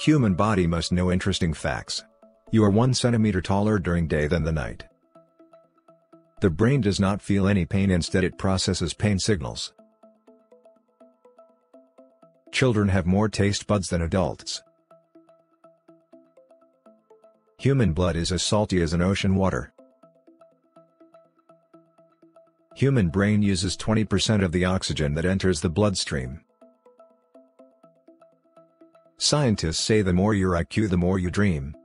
Human body must know interesting facts. You are 1 centimeter taller during day than the night. The brain does not feel any pain instead it processes pain signals. Children have more taste buds than adults. Human blood is as salty as an ocean water. Human brain uses 20% of the oxygen that enters the bloodstream. Scientists say the more your IQ the more you dream.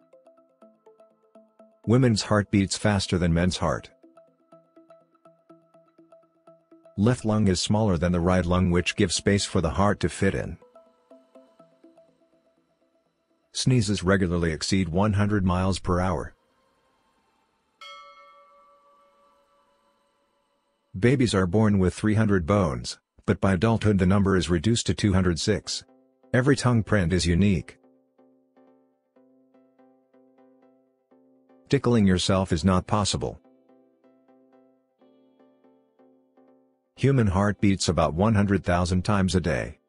Women's heart beats faster than men's heart. Left lung is smaller than the right lung which gives space for the heart to fit in. Sneezes regularly exceed 100 miles per hour. Babies are born with 300 bones, but by adulthood the number is reduced to 206. Every tongue print is unique. Tickling yourself is not possible. Human heart beats about 100,000 times a day.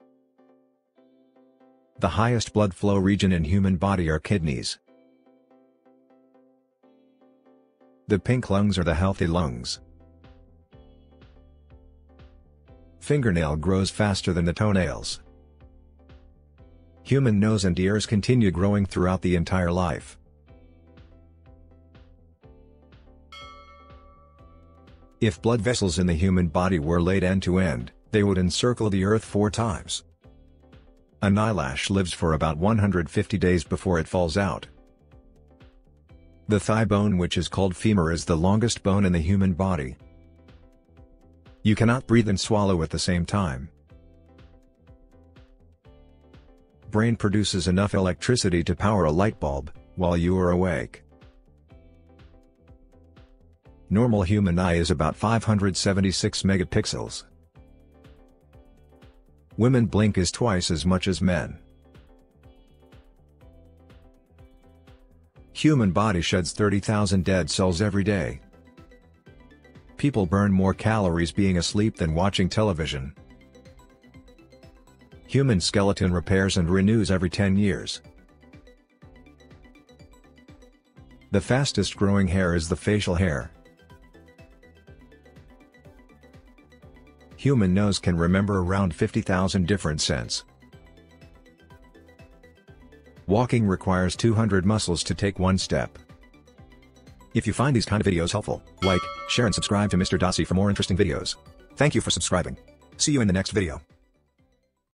The highest blood flow region in human body are kidneys. The pink lungs are the healthy lungs. Fingernail grows faster than the toenails. Human nose and ears continue growing throughout the entire life. If blood vessels in the human body were laid end to end, they would encircle the earth four times. An eyelash lives for about 150 days before it falls out. The thigh bone which is called femur is the longest bone in the human body. You cannot breathe and swallow at the same time. Brain produces enough electricity to power a light bulb, while you are awake. Normal human eye is about 576 megapixels. Women blink is twice as much as men. Human body sheds 30,000 dead cells every day. People burn more calories being asleep than watching television. Human skeleton repairs and renews every 10 years. The fastest growing hair is the facial hair. Human nose can remember around 50,000 different scents. Walking requires 200 muscles to take one step. If you find these kind of videos helpful, like, share and subscribe to Mr. Dossi for more interesting videos. Thank you for subscribing. See you in the next video.